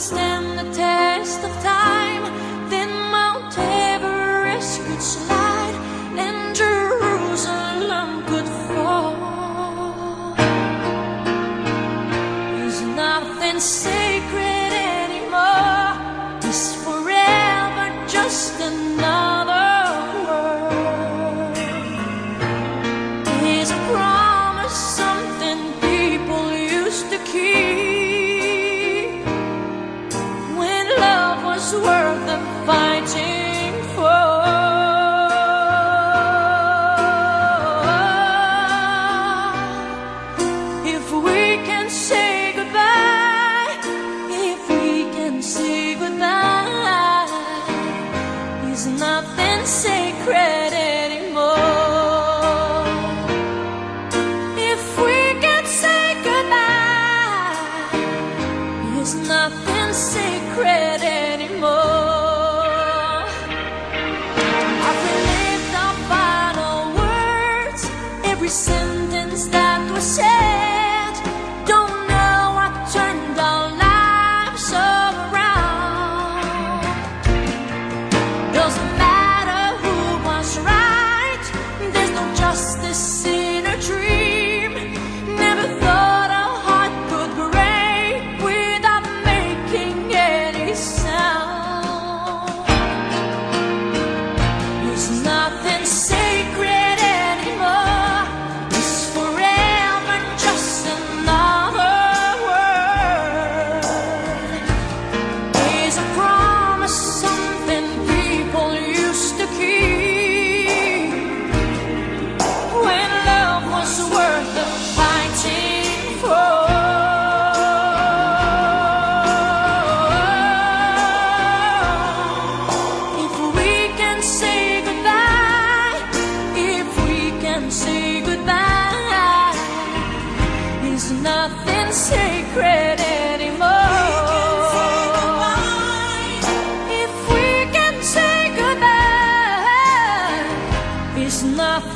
stand the test of time, worth the fighting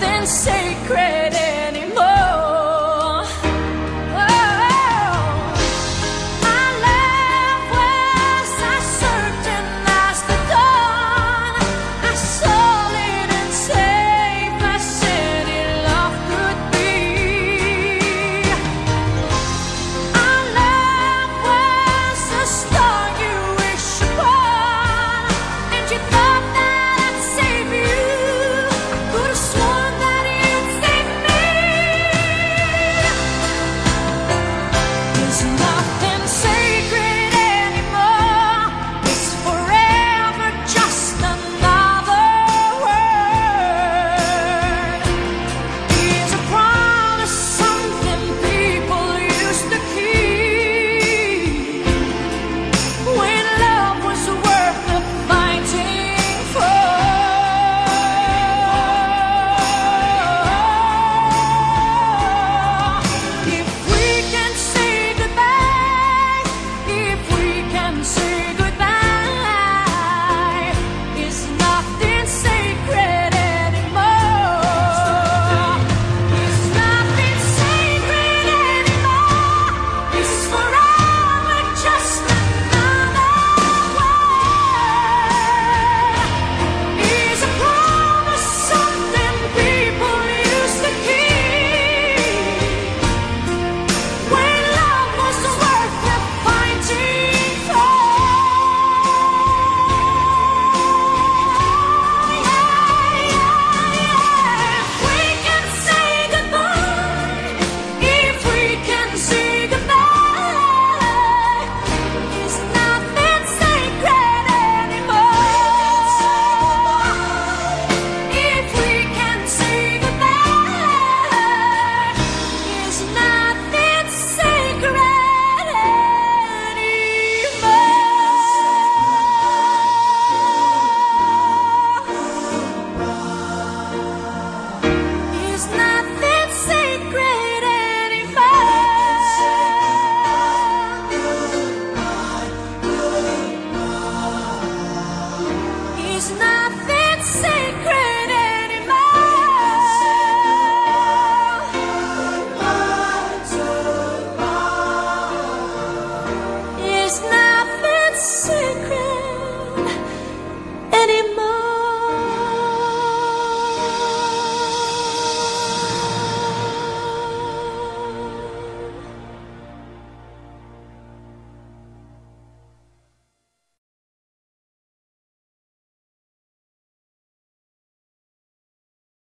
something sacred. It's nothing sacred anymore. Nothing.